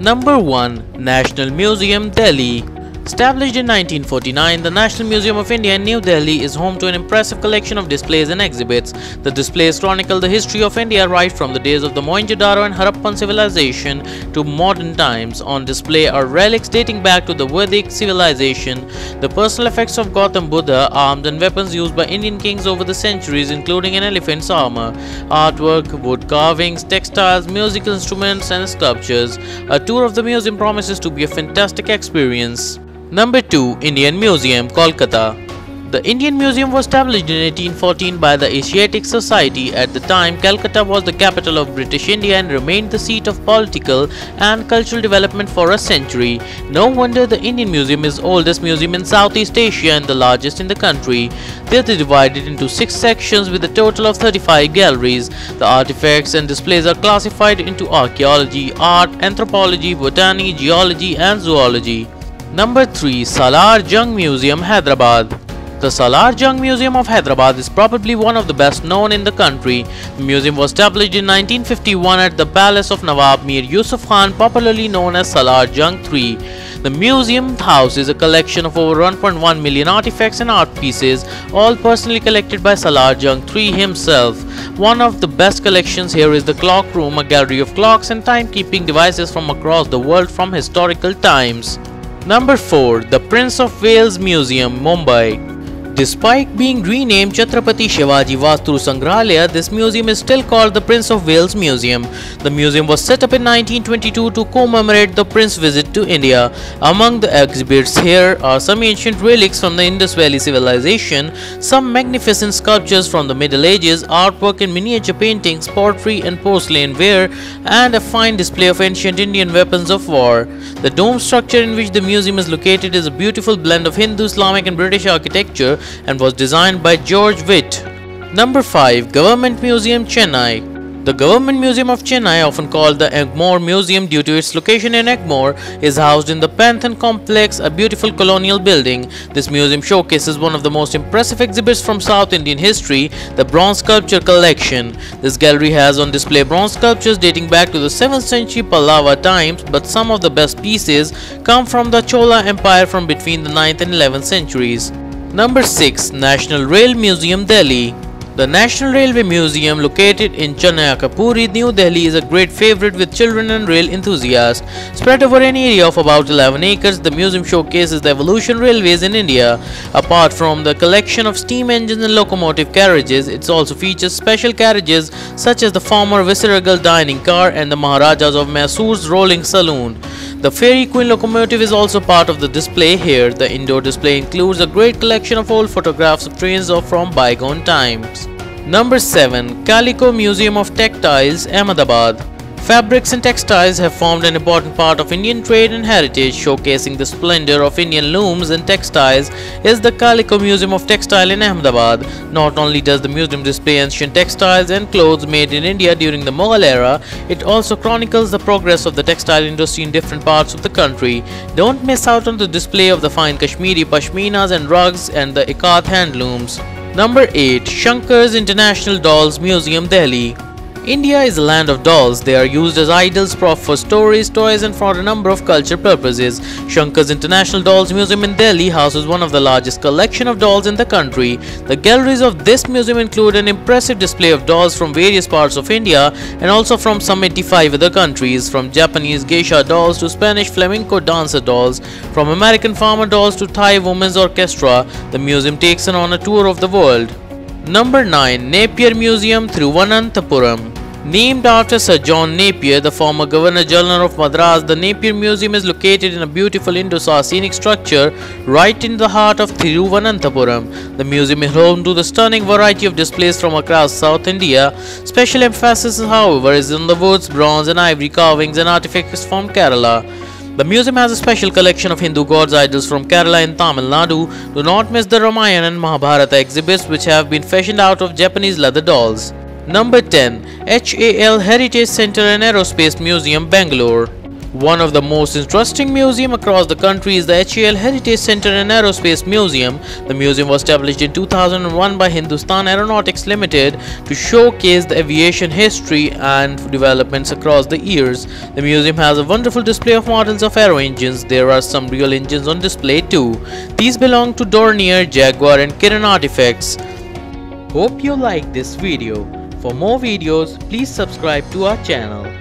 Number 1 National Museum Delhi Established in 1949, the National Museum of India in New Delhi is home to an impressive collection of displays and exhibits. The displays chronicle the history of India right from the days of the Mohenjo-daro and Harappan civilization to modern times. On display are relics dating back to the Vedic civilization, the personal effects of Gautam Buddha, arms and weapons used by Indian kings over the centuries including an elephant's armor, artwork, wood carvings, textiles, musical instruments and sculptures. A tour of the museum promises to be a fantastic experience. Number 2 Indian Museum, Kolkata the Indian Museum was established in 1814 by the Asiatic Society. At the time, Calcutta was the capital of British India and remained the seat of political and cultural development for a century. No wonder the Indian Museum is oldest museum in Southeast Asia and the largest in the country. They are divided into six sections with a total of 35 galleries. The artifacts and displays are classified into archaeology, art, anthropology, botany, geology and zoology. Number 3 Salar Jung Museum Hyderabad the Salar Jung Museum of Hyderabad is probably one of the best known in the country. The museum was established in 1951 at the palace of Nawab Mir Yusuf Khan, popularly known as Salar Jung III. The museum houses a collection of over 1.1 million artifacts and art pieces, all personally collected by Salar Jung III himself. One of the best collections here is the Clock Room, a gallery of clocks and timekeeping devices from across the world from historical times. Number 4. The Prince of Wales Museum, Mumbai Despite being renamed Chhatrapati Shivaji Vastu Sangrahalaya, this museum is still called the Prince of Wales Museum. The museum was set up in 1922 to commemorate the prince's visit to India. Among the exhibits here are some ancient relics from the Indus Valley civilization, some magnificent sculptures from the Middle Ages, artwork and miniature paintings, pottery and porcelain ware, and a fine display of ancient Indian weapons of war. The dome structure in which the museum is located is a beautiful blend of Hindu, Islamic and British architecture and was designed by George Witt. Number 5 Government Museum Chennai the Government Museum of Chennai, often called the Egmore Museum due to its location in Egmore, is housed in the Pantheon Complex, a beautiful colonial building. This museum showcases one of the most impressive exhibits from South Indian history, the Bronze Sculpture Collection. This gallery has on display bronze sculptures dating back to the 7th century Pallava times, but some of the best pieces come from the Chola Empire from between the 9th and 11th centuries. Number 6 National Rail Museum Delhi the National Railway Museum located in Chanakyapuri, New Delhi is a great favorite with children and rail enthusiasts. Spread over an area of about 11 acres, the museum showcases the evolution railways in India. Apart from the collection of steam engines and locomotive carriages, it also features special carriages such as the former Viceregal dining car and the Maharajas of Mysore's rolling saloon. The Fairy Queen locomotive is also part of the display here. The indoor display includes a great collection of old photographs of trains from bygone times. Number 7 Calico Museum of Textiles, Ahmedabad Fabrics and textiles have formed an important part of Indian trade and heritage, showcasing the splendor of Indian looms and textiles is the Calico Museum of Textile in Ahmedabad. Not only does the museum display ancient textiles and clothes made in India during the Mughal era, it also chronicles the progress of the textile industry in different parts of the country. Don't miss out on the display of the fine Kashmiri pashminas and rugs and the Ikat handlooms. Number 8 Shankar's International Dolls Museum Delhi India is a land of dolls. They are used as idols, prop for stories, toys and for a number of culture purposes. Shankar's International Dolls Museum in Delhi houses one of the largest collection of dolls in the country. The galleries of this museum include an impressive display of dolls from various parts of India and also from some 85 other countries, from Japanese geisha dolls to Spanish flamenco dancer dolls, from American farmer dolls to Thai women's orchestra. The museum takes an on a tour of the world. Number 9 Napier Museum through Thiruvananthapuram Named after Sir John Napier, the former Governor General of Madras, the Napier Museum is located in a beautiful Indo-Saracenic structure right in the heart of Thiruvananthapuram. The museum is home to the stunning variety of displays from across South India. Special emphasis, however, is on the woods, bronze and ivory carvings and artifacts from Kerala. The museum has a special collection of Hindu gods idols from Kerala and Tamil Nadu. Do not miss the Ramayana and Mahabharata exhibits which have been fashioned out of Javanese leather dolls. Number 10 HAL Heritage Center and Aerospace Museum Bangalore One of the most interesting museum across the country is the HAL Heritage Center and Aerospace Museum. The museum was established in 2001 by Hindustan Aeronautics Limited to showcase the aviation history and developments across the years. The museum has a wonderful display of models of aero engines. There are some real engines on display too. These belong to Dornier, Jaguar and Kiran artifacts. Hope you like this video. For more videos, please subscribe to our channel.